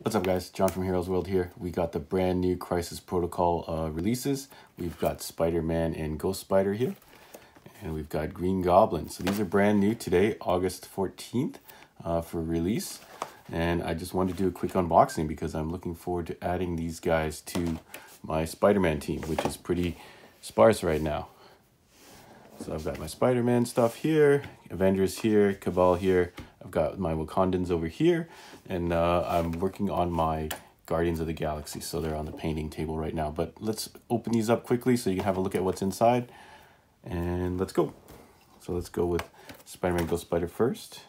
What's up guys, Jon from Heroes World here. We got the brand new Crisis Protocol uh, releases. We've got Spider-Man and Ghost Spider here. And we've got Green Goblin. So these are brand new today, August 14th uh, for release. And I just wanted to do a quick unboxing because I'm looking forward to adding these guys to my Spider-Man team, which is pretty sparse right now. So I've got my Spider-Man stuff here, Avengers here, Cabal here. I've got my Wakandans over here, and uh, I'm working on my Guardians of the Galaxy. So they're on the painting table right now. But let's open these up quickly so you can have a look at what's inside. And let's go. So let's go with Spider-Man Ghost Spider first.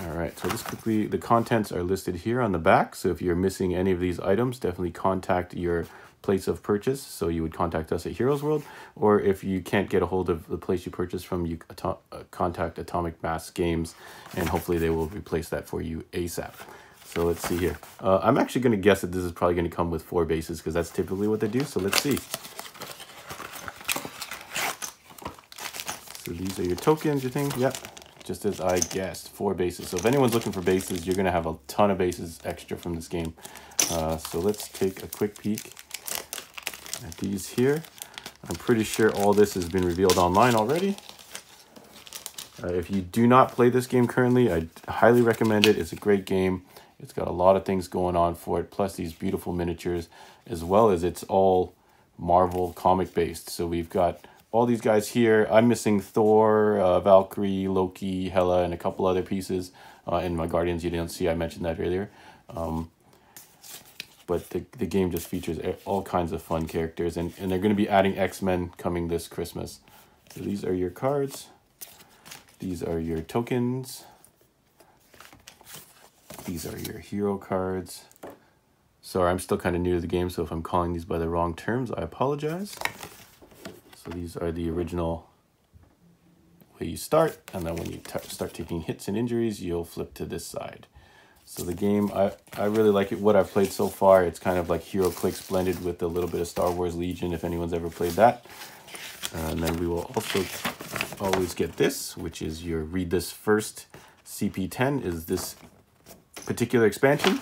All right, so just quickly, the contents are listed here on the back. So if you're missing any of these items, definitely contact your place of purchase. So you would contact us at Heroes World, or if you can't get a hold of the place you purchase from, you uh, contact Atomic Mass Games, and hopefully they will replace that for you ASAP. So let's see here. Uh, I'm actually going to guess that this is probably going to come with four bases because that's typically what they do. So let's see. So these are your tokens, you think? Yep just as I guessed, four bases. So if anyone's looking for bases, you're going to have a ton of bases extra from this game. Uh, so let's take a quick peek at these here. I'm pretty sure all this has been revealed online already. Uh, if you do not play this game currently, I highly recommend it. It's a great game. It's got a lot of things going on for it, plus these beautiful miniatures, as well as it's all Marvel comic based. So we've got all these guys here. I'm missing Thor, uh, Valkyrie, Loki, Hela, and a couple other pieces uh, in my Guardians you didn't see. I mentioned that earlier. Um, but the, the game just features all kinds of fun characters, and, and they're going to be adding X-Men coming this Christmas. So these are your cards. These are your tokens. These are your hero cards. Sorry, I'm still kind of new to the game, so if I'm calling these by the wrong terms, I apologize. So these are the original way you start, and then when you start taking hits and injuries, you'll flip to this side. So the game, I, I really like it. What I've played so far, it's kind of like HeroClix blended with a little bit of Star Wars Legion, if anyone's ever played that. And then we will also always get this, which is your read this first CP10 is this particular expansion.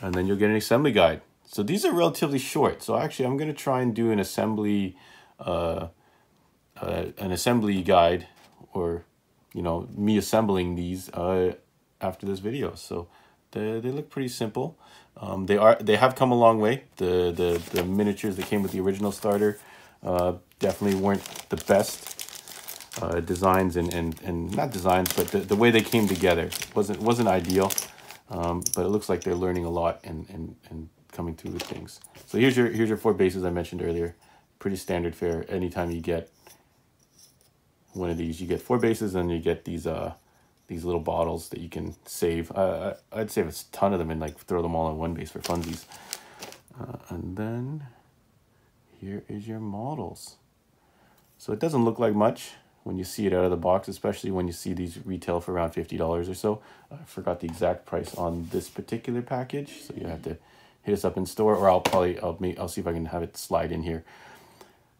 And then you'll get an assembly guide. So these are relatively short. So actually, I'm going to try and do an assembly uh, uh, an assembly guide or you know me assembling these uh, after this video. So they, they look pretty simple. Um, they are they have come a long way. The the, the miniatures that came with the original starter uh, definitely weren't the best uh, designs and, and and not designs but the, the way they came together wasn't wasn't ideal. Um, but it looks like they're learning a lot and and, and coming through with things. So here's your here's your four bases I mentioned earlier. Pretty standard fare. Anytime you get one of these. You get four bases and you get these uh these little bottles that you can save. Uh, I'd save a ton of them and like throw them all in one base for funsies. Uh, and then here is your models. So it doesn't look like much when you see it out of the box, especially when you see these retail for around $50 or so. I forgot the exact price on this particular package, so you have to hit us up in store, or I'll probably, I'll, I'll see if I can have it slide in here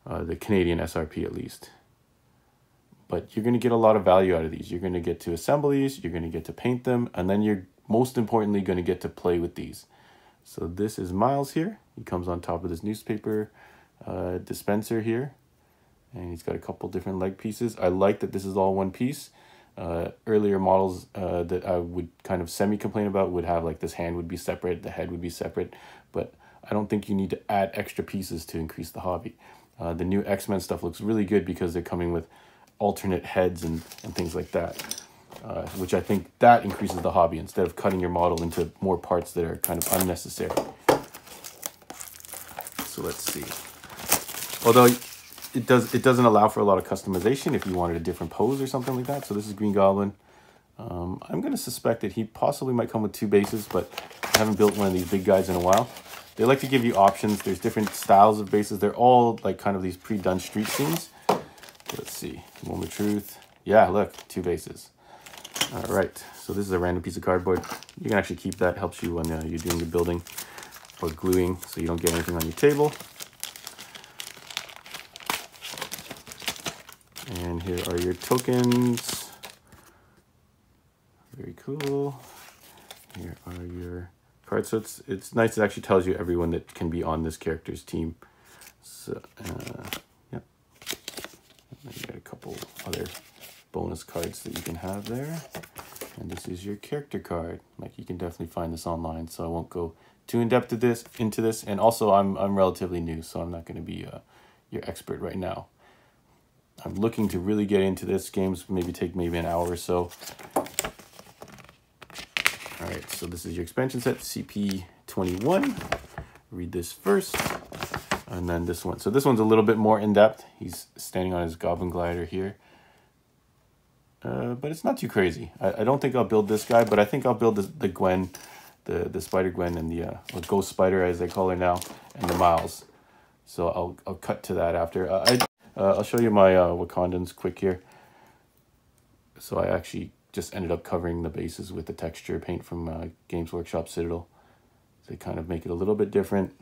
uh, the Canadian SRP at least. But you're going to get a lot of value out of these. You're going to get to assemble these, you're going to get to paint them, and then you're most importantly going to get to play with these. So this is Miles here. He comes on top of this newspaper uh, dispenser here. And he's got a couple different leg pieces. I like that this is all one piece. Uh, earlier models uh, that I would kind of semi-complain about would have like this hand would be separate, the head would be separate. But I don't think you need to add extra pieces to increase the hobby. Uh, the new X-Men stuff looks really good because they're coming with alternate heads and, and things like that. Uh, which I think that increases the hobby instead of cutting your model into more parts that are kind of unnecessary. So let's see. Although it does it doesn't allow for a lot of customization if you wanted a different pose or something like that. So this is Green Goblin. Um, I'm going to suspect that he possibly might come with two bases, but I haven't built one of these big guys in a while. They like to give you options. There's different styles of bases. They're all like kind of these pre-done street scenes. Let's see. Moment of truth. Yeah, look, two bases. All right. So this is a random piece of cardboard. You can actually keep that. Helps you when uh, you're doing the building or gluing so you don't get anything on your table. And here are your tokens. Very cool. Here are your cards. So it's, it's nice. It actually tells you everyone that can be on this character's team. So, uh, yeah. And you got a couple other bonus cards that you can have there. And this is your character card. Like you can definitely find this online, so I won't go too in depth to this into this. And also, I'm I'm relatively new, so I'm not going to be uh, your expert right now. I'm looking to really get into this. Games maybe take maybe an hour or so. All right, so this is your expansion set, CP21. Read this first, and then this one. So this one's a little bit more in depth. He's standing on his Goblin Glider here. Uh, but it's not too crazy. I, I don't think I'll build this guy, but I think I'll build the, the Gwen, the, the Spider Gwen and the uh, Ghost Spider as they call her now, and the Miles. So I'll, I'll cut to that after. Uh, I, uh, I'll show you my uh, Wakandans quick here. So I actually just ended up covering the bases with the texture paint from uh, Games Workshop Citadel. They kind of make it a little bit different.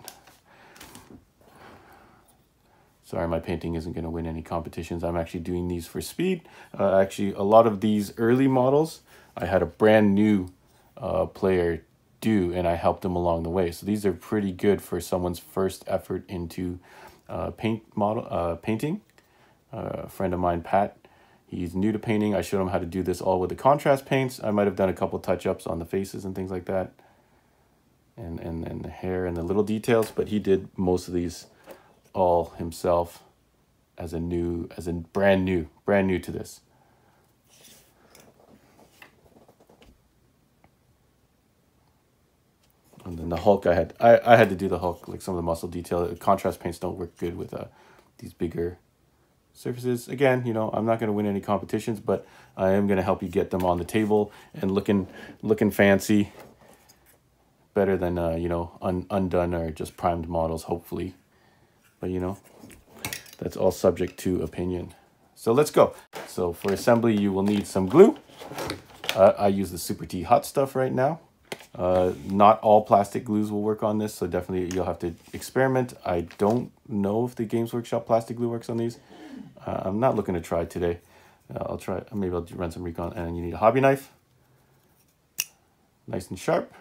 Sorry, my painting isn't going to win any competitions. I'm actually doing these for speed. Uh, actually, a lot of these early models, I had a brand new uh, player do, and I helped them along the way. So these are pretty good for someone's first effort into uh, paint model uh, painting. Uh, a friend of mine, Pat, he's new to painting. I showed him how to do this all with the contrast paints. I might have done a couple touch-ups on the faces and things like that. And, and, and the hair and the little details, but he did most of these all himself as a new, as a brand new, brand new to this. And then the Hulk, I had, I, I had to do the Hulk, like some of the muscle detail. Contrast paints don't work good with uh, these bigger surfaces. Again, you know, I'm not going to win any competitions, but I am going to help you get them on the table and looking, looking fancy. Better than, uh, you know, un, undone or just primed models, hopefully. But you know, that's all subject to opinion. So let's go. So for assembly, you will need some glue. Uh, I use the Super T Hot Stuff right now. Uh, not all plastic glues will work on this, so definitely you'll have to experiment. I don't know if the Games Workshop plastic glue works on these. Uh, I'm not looking to try today. Uh, I'll try, maybe I'll run some recon. And you need a hobby knife, nice and sharp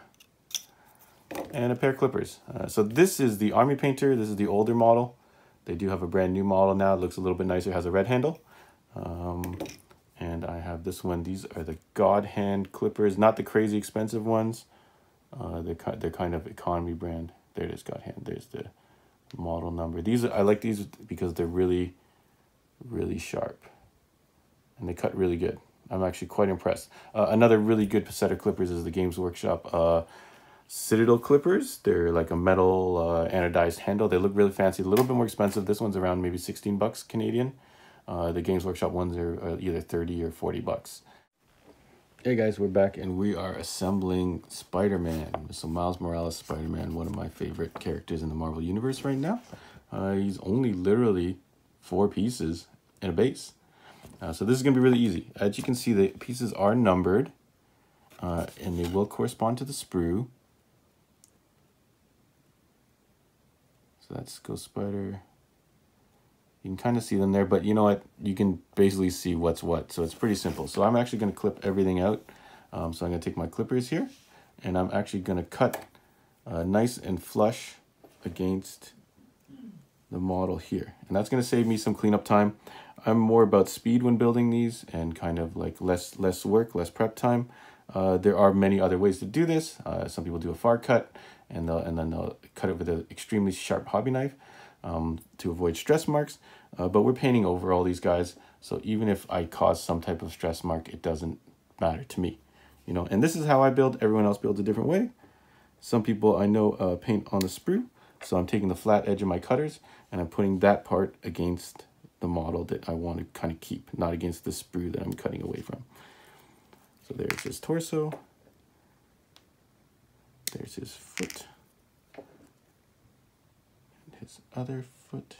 and a pair of clippers. Uh, so this is the Army Painter. This is the older model. They do have a brand new model now. It looks a little bit nicer. It has a red handle. Um, and I have this one. These are the God Hand clippers, not the crazy expensive ones. Uh, they're, they're kind of economy brand. There it is, God Hand. There's the model number. These I like these because they're really, really sharp. And they cut really good. I'm actually quite impressed. Uh, another really good set of clippers is the Games Workshop uh, Citadel clippers. They're like a metal uh, anodized handle. They look really fancy, a little bit more expensive. This one's around maybe 16 bucks Canadian. Uh, the Games Workshop ones are uh, either 30 or 40 bucks. Hey guys, we're back and we are assembling Spider-Man. So Miles Morales Spider-Man, one of my favorite characters in the Marvel Universe right now. Uh, he's only literally four pieces and a base. Uh, so this is going to be really easy. As you can see, the pieces are numbered and they will correspond to the sprue. So that's Ghost Spider. You can kind of see them there, but you know what? You can basically see what's what. So it's pretty simple. So I'm actually going to clip everything out. Um, so I'm going to take my clippers here, and I'm actually going to cut uh, nice and flush against the model here. And that's going to save me some cleanup time. I'm more about speed when building these and kind of like less less work, less prep time. Uh, there are many other ways to do this. Uh, some people do a far cut and, they'll, and then they'll cut it with an extremely sharp hobby knife um, to avoid stress marks. Uh, but we're painting over all these guys, so even if I cause some type of stress mark, it doesn't matter to me. You know, and this is how I build. Everyone else builds a different way. Some people I know uh, paint on the sprue, so I'm taking the flat edge of my cutters and I'm putting that part against the model that I want to kind of keep, not against the sprue that I'm cutting away from. So there's his torso. There's his foot. And his other foot.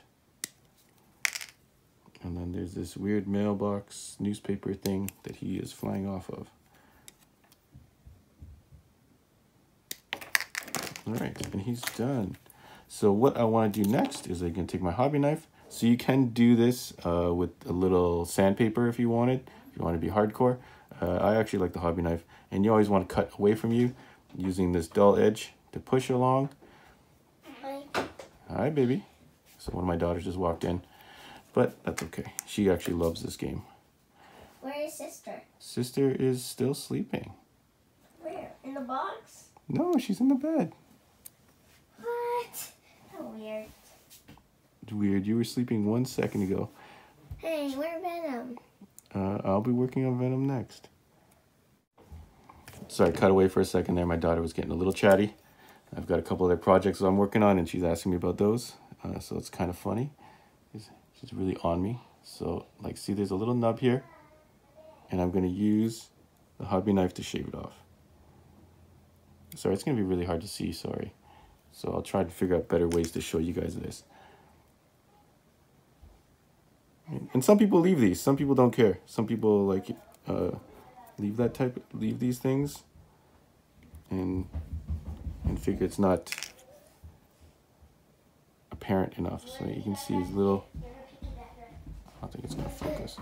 And then there's this weird mailbox newspaper thing that he is flying off of. All right, and he's done. So what I want to do next is I can take my hobby knife So you can do this uh, with a little sandpaper if you wanted, if you want to be hardcore. Uh, I actually like the hobby knife. And you always want to cut away from you using this dull edge to push along. Hi. Hi, baby. So one of my daughters just walked in. But that's okay. She actually loves this game. Where is sister? Sister is still sleeping. Where? In the box? No, she's in the bed. What? How weird. It's weird. You were sleeping one second ago. Hey, where Venom? Uh, I'll be working on Venom next. Sorry, cut away for a second there. My daughter was getting a little chatty. I've got a couple of other projects I'm working on, and she's asking me about those. Uh, so it's kind of funny. She's really on me. So, like, see, there's a little nub here. And I'm going to use the hobby knife to shave it off. Sorry, it's going to be really hard to see, sorry. So I'll try to figure out better ways to show you guys this. And some people leave these. Some people don't care. Some people like uh, leave that type, leave these things, and and figure it's not apparent enough. So you can see his little. I don't think it's gonna focus.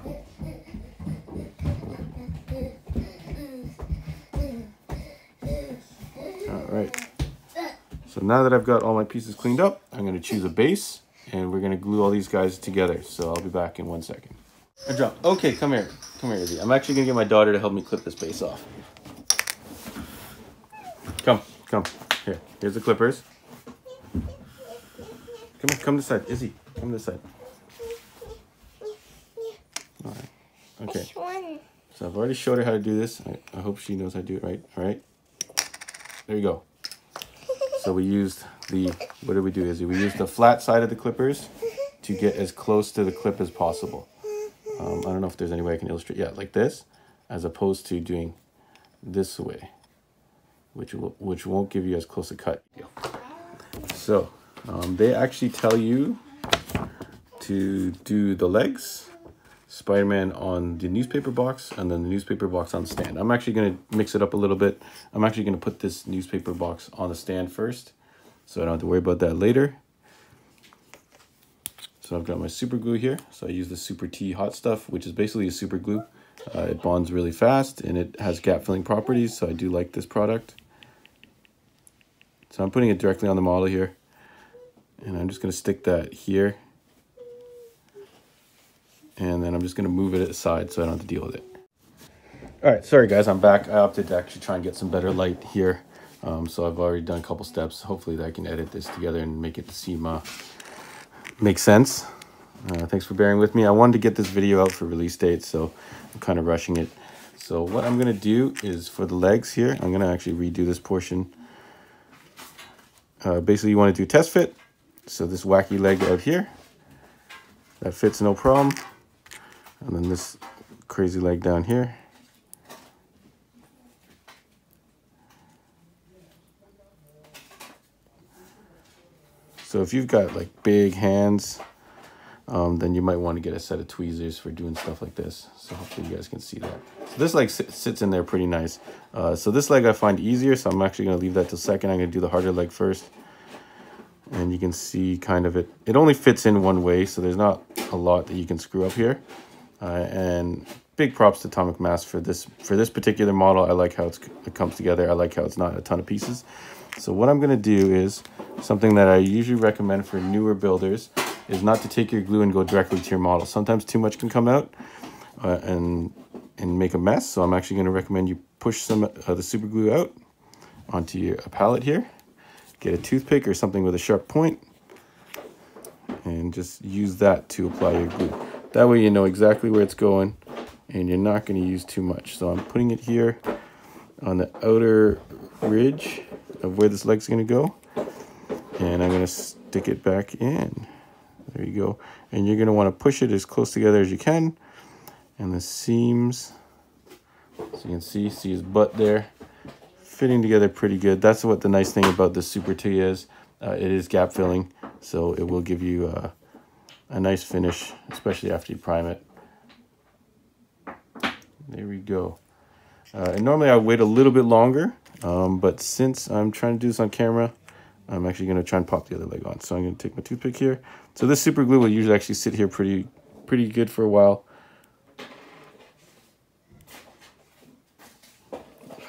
All right. So now that I've got all my pieces cleaned up, I'm gonna choose a base and we're gonna glue all these guys together. So I'll be back in one second. I drop. Okay, come here. Come here, Izzy. I'm actually gonna get my daughter to help me clip this base off. Come, come. Here, here's the clippers. Come on, come this side. Izzy, come this side. All right. Okay. So I've already showed her how to do this. I, I hope she knows how to do it right. All right. There you go. So we used the, what did we do, Izzy? We used the flat side of the clippers to get as close to the clip as possible. Um, I don't know if there's any way I can illustrate. Yeah, like this, as opposed to doing this way, which will, which won't give you as close a cut. So um, they actually tell you to do the legs Spider-Man on the newspaper box and then the newspaper box on the stand. I'm actually going to mix it up a little bit. I'm actually going to put this newspaper box on the stand first so I don't have to worry about that later. So I've got my super glue here. So I use the Super T Hot Stuff, which is basically a super glue. Uh, it bonds really fast and it has gap filling properties, so I do like this product. So I'm putting it directly on the model here. And I'm just going to stick that here and then I'm just going to move it aside so I don't have to deal with it. All right, sorry guys, I'm back. I opted to actually try and get some better light here. Um, so I've already done a couple steps. Hopefully that I can edit this together and make it seem uh, make sense. Uh, thanks for bearing with me. I wanted to get this video out for release date, so I'm kind of rushing it. So what I'm going to do is for the legs here, I'm going to actually redo this portion. Uh, basically, you want to do test fit. So this wacky leg out here, that fits no problem. And then this crazy leg down here. So if you've got like big hands, um, then you might want to get a set of tweezers for doing stuff like this. So hopefully you guys can see that. So this leg sits in there pretty nice. Uh, so this leg I find easier, so I'm actually going to leave that till second. I'm going to do the harder leg first. And you can see kind of it, it only fits in one way, so there's not a lot that you can screw up here. Uh, and big props to Atomic Mass for this for this particular model. I like how it comes together. I like how it's not a ton of pieces. So what I'm going to do is something that I usually recommend for newer builders is not to take your glue and go directly to your model. Sometimes too much can come out uh, and and make a mess. So I'm actually going to recommend you push some of the super glue out onto your a palette here. Get a toothpick or something with a sharp point and just use that to apply your glue. That way you know exactly where it's going and you're not going to use too much. So I'm putting it here on the outer ridge of where this leg's going to go. And I'm going to stick it back in. There you go. And you're going to want to push it as close together as you can. And the seams, so you can see, see his butt there, fitting together pretty good. That's what the nice thing about this Super T is. Uh, it is gap filling, so it will give you uh, a nice finish, especially after you prime it. There we go. Uh, and normally I wait a little bit longer, um, but since I'm trying to do this on camera, I'm actually going to try and pop the other leg on. So I'm going to take my toothpick here. So this super glue will usually actually sit here pretty, pretty good for a while.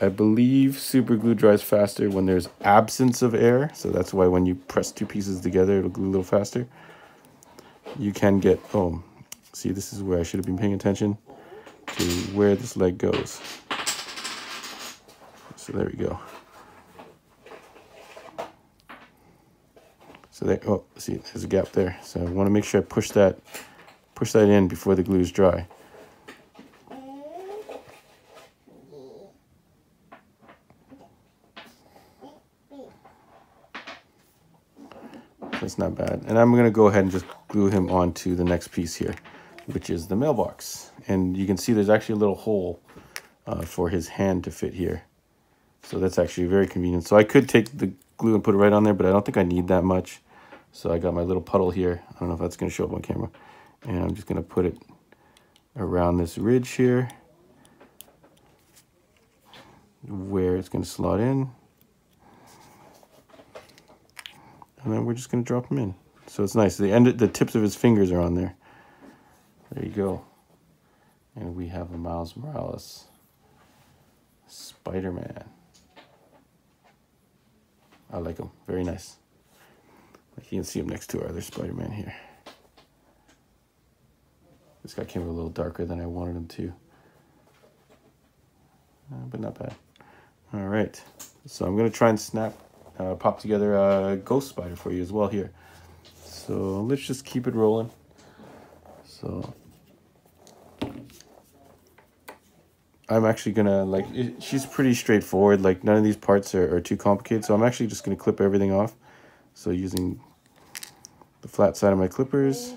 I believe super glue dries faster when there's absence of air. So that's why when you press two pieces together, it'll glue a little faster. You can get, oh, see, this is where I should have been paying attention to where this leg goes. So there we go. So there, oh, see, there's a gap there. So I want to make sure I push that, push that in before the glue is dry. That's not bad. And I'm going to go ahead and just glue him onto the next piece here, which is the mailbox. And you can see there's actually a little hole uh, for his hand to fit here. So that's actually very convenient. So I could take the glue and put it right on there, but I don't think I need that much. So I got my little puddle here. I don't know if that's going to show up on camera. And I'm just going to put it around this ridge here where it's going to slot in. And then we're just going to drop them in. So it's nice. The end, the tips of his fingers are on there. There you go. And we have a Miles Morales Spider-Man. I like him. Very nice. You can see him next to our other Spider-Man here. This guy came a little darker than I wanted him to. Uh, but not bad. All right. So I'm going to try and snap, uh, pop together a ghost spider for you as well here. So let's just keep it rolling. So I'm actually gonna like it, she's pretty straightforward. Like none of these parts are, are too complicated. So I'm actually just gonna clip everything off. So using the flat side of my clippers.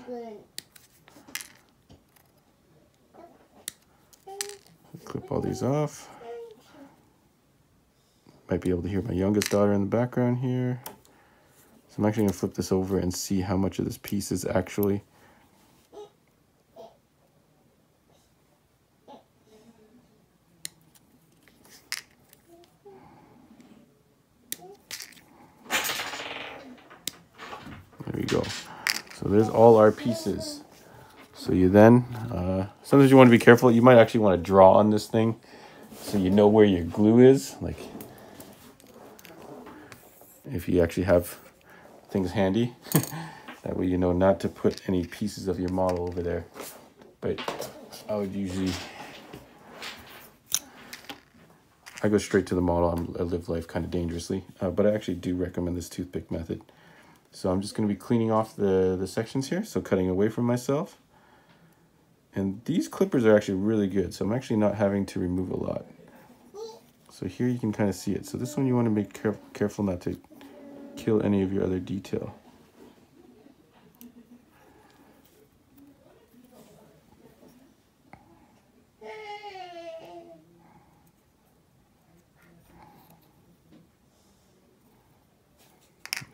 Clip all these off. Might be able to hear my youngest daughter in the background here. So I'm actually gonna flip this over and see how much of this piece is actually There we go. So there's all our pieces. So you then, uh, sometimes you want to be careful. You might actually want to draw on this thing so you know where your glue is. Like if you actually have things handy. that way you know not to put any pieces of your model over there. But I would usually, I go straight to the model. I'm, i live life kind of dangerously. Uh, but I actually do recommend this toothpick method. So I'm just going to be cleaning off the, the sections here. So cutting away from myself. And these clippers are actually really good. So I'm actually not having to remove a lot. So here you can kind of see it. So this one you want to be care careful not to kill any of your other detail.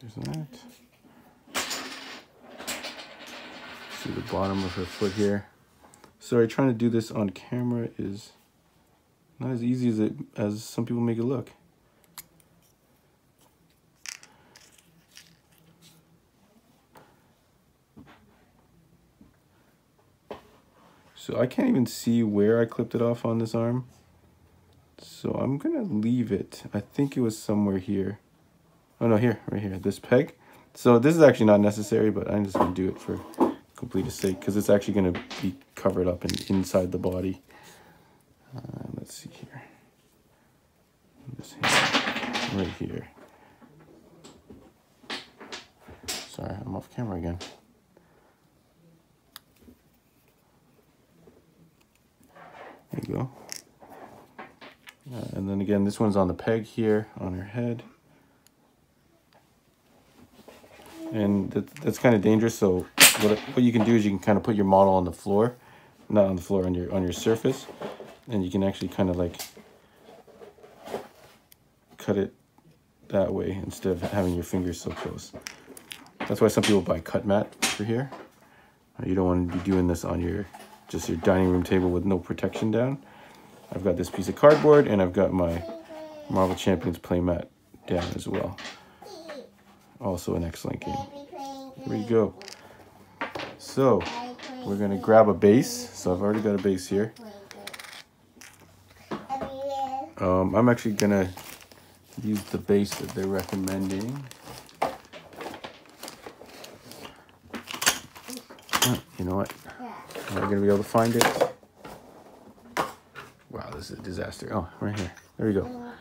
There's that. See the bottom of her foot here. Sorry, trying to do this on camera is not as easy as it as some people make it look. So I can't even see where I clipped it off on this arm. So I'm gonna leave it. I think it was somewhere here. Oh no, here, right here, this peg. So this is actually not necessary, but I'm just gonna do it for complete a sake because it's actually gonna be covered up and in, inside the body. Uh, let's see here, right here. Sorry, I'm off camera again. There you go. Uh, and then again, this one's on the peg here on her head. And that, that's kind of dangerous. So what, what you can do is you can kind of put your model on the floor, not on the floor, on your, on your surface. And you can actually kind of like cut it that way instead of having your fingers so close. That's why some people buy cut mat for here. You don't want to be doing this on your just your dining room table with no protection down. I've got this piece of cardboard and I've got my Marvel Champions playmat down as well. Also an excellent game. Here we go. So, we're to grab a base. So I've already got a base here. Um, I'm actually to use the base that they're recommending. You know what? Am I to be able to find it? Wow, this is a disaster. Oh, right here. There we go.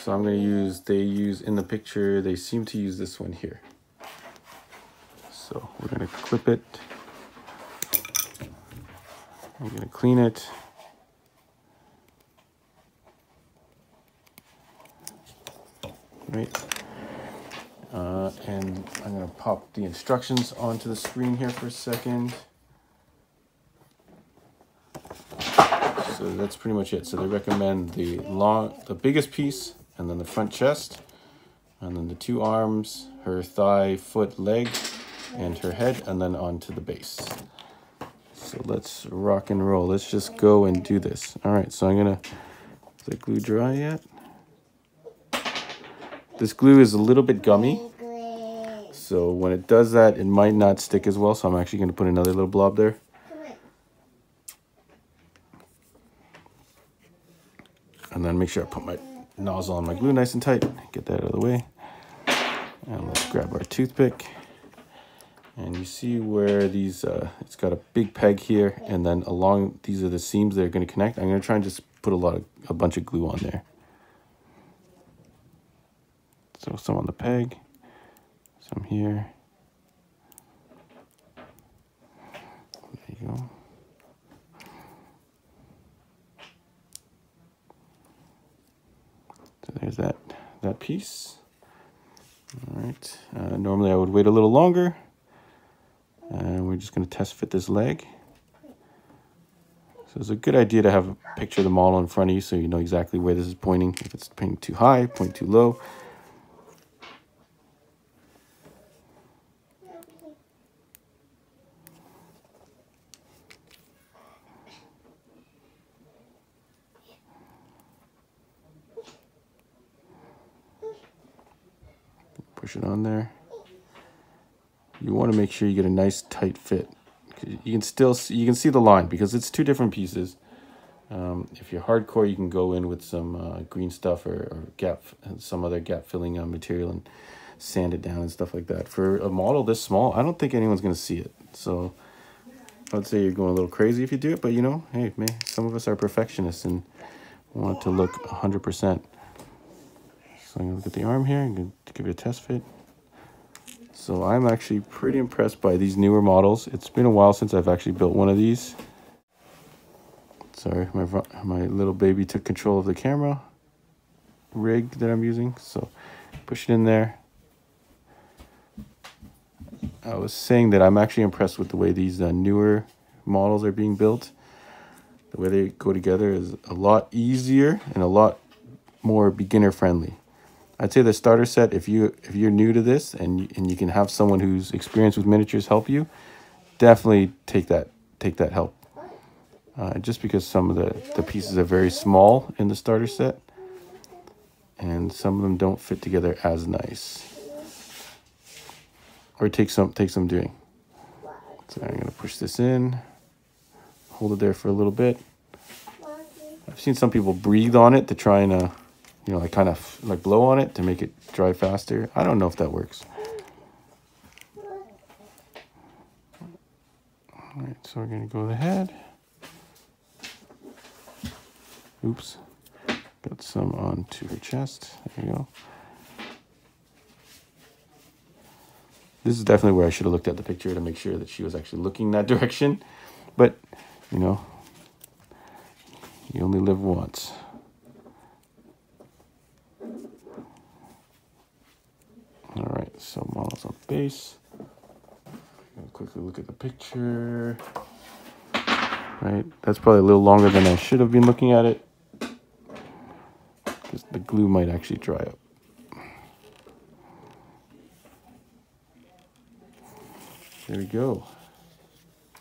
So I'm to use, they use in the picture, they seem to use this one here. Clip it. I'm going to clean it. Right. Uh, and I'm going to pop the instructions onto the screen here for a second. So that's pretty much it. So they recommend the long, the biggest piece, and then the front chest, and then the two arms, her thigh, foot, leg, and her head, and then onto the base. So let's rock and roll. Let's just go and do this. All right, so I'm gonna, is that glue dry yet? This glue is a little bit gummy. So when it does that, it might not stick as well. So I'm actually gonna put another little blob there. And then make sure I put my nozzle on my glue nice and tight. Get that out of the way. And let's grab our toothpick. And you see where these, uh, it's got a big peg here, and then along, these are the seams that are gonna connect. I'm gonna try and just put a lot of, a bunch of glue on there. So some on the peg, some here. There you go. So there's that, that piece. All right, uh, normally I would wait a little longer. We're just gonna test fit this leg. So it's a good idea to have a picture of the model in front of you so you know exactly where this is pointing. If it's pointing too high, point too low. Push it on there. You want to make sure you get a nice tight fit. You can still see, you can see the line because it's two different pieces. Um, if you're hardcore, you can go in with some uh, green stuff or, or, gap, some other gap filling uh, material and sand it down and stuff like that. For a model this small, I don't think anyone's going to see it. So I'd say you're going a little crazy if you do it, but you know, hey, man, some of us are perfectionists and want it to look 100%. So I'm going to look at the arm here and give it a test fit. So I'm actually pretty impressed by these newer models. It's been a while since I've actually built one of these. Sorry, my, my little baby took control of the camera rig that I'm using. So push it in there. I was saying that I'm actually impressed with the way these uh, newer models are being built. The way they go together is a lot easier and a lot more beginner friendly. I'd say the starter set, if you if you're new to this and and you can have someone who's experienced with miniatures help you, definitely take that take that help. Uh, just because some of the the pieces are very small in the starter set, and some of them don't fit together as nice, or take some take some doing. So I'm gonna push this in, hold it there for a little bit. I've seen some people breathe on it to try and uh, you know, like kind of like blow on it to make it dry faster. I don't know if that works. All right, so we're gonna go ahead. Oops, got some onto her chest. There you go. This is definitely where I should have looked at the picture to make sure that she was actually looking that direction. But, you know, you only live once. All right, so models on base. quickly look at the picture. Right, that's probably a little longer than I should have been looking at it. Because the glue might actually dry up. There we go.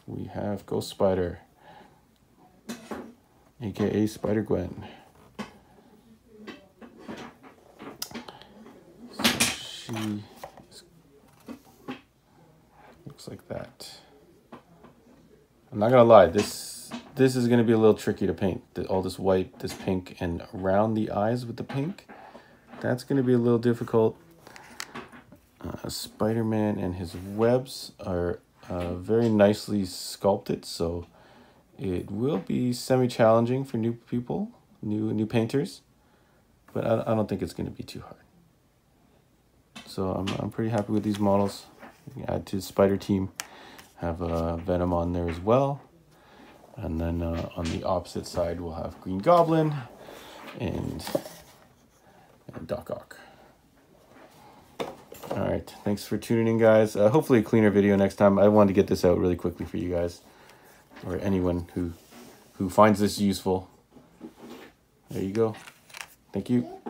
We have Ghost Spider, aka Spider Gwen. see. Looks like that. I'm not gonna lie, this this is gonna be a little tricky to paint. All this white, this pink, and around the eyes with the pink. That's gonna be a little difficult. Uh, Spider-Man and his webs are uh, very nicely sculpted, so it will be semi-challenging for new people, new new painters, but I, I don't think it's going to be too hard. So I'm, I'm pretty happy with these models. Add to spider team, have uh, Venom on there as well. And then uh, on the opposite side, we'll have Green Goblin and, and Doc Ock. All right, thanks for tuning in, guys. Uh, hopefully a cleaner video next time. I wanted to get this out really quickly for you guys, or anyone who who finds this useful. There you go. Thank you.